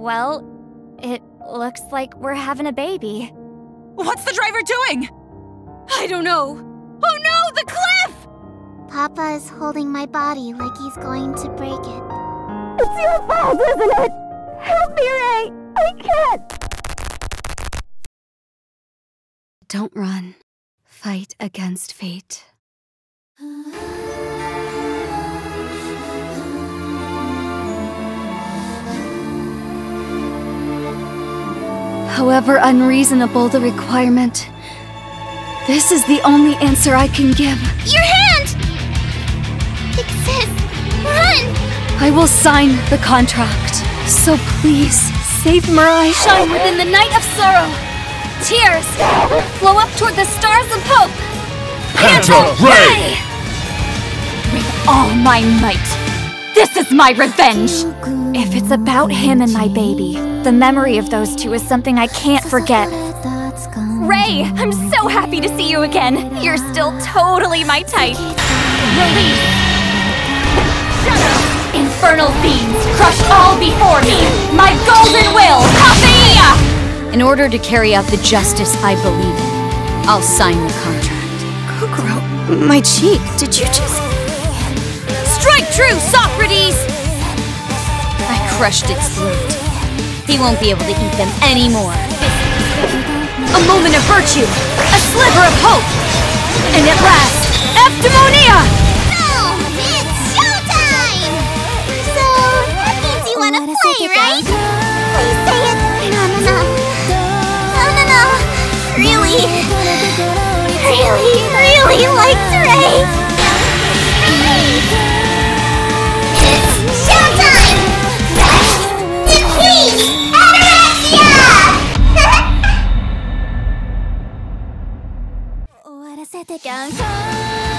Well, it looks like we're having a baby. What's the driver doing? I don't know. Oh no, the cliff! Papa is holding my body like he's going to break it. It's your fault, isn't it? Help me, Rei! I can't! Don't run. Fight against fate. However unreasonable the requirement, this is the only answer I can give. Your hand! It says, run! I will sign the contract. So please, save Mirai. Shine within the night of sorrow. Tears flow up toward the stars of hope. Pantarhei! With all my might. This is my revenge. If it's about him and my baby, the memory of those two is something I can't forget. Rei, I'm so happy to see you again. You're still totally my type. Release. Infernal fiends, crush all before me. My golden will, Copy! In order to carry out the justice I believe in, I'll sign the contract. Kokoro, my cheek, did you just... Strike true, Socrates! I crushed its throat. He won't be able to eat them anymore. A moment of virtue, a sliver of hope, and at last, Eudaimonia! No! It's showtime! So, that means you wanna play, right? Please say it. No, no, no. No, no, no. Really, really, really liked Rei. せて Can't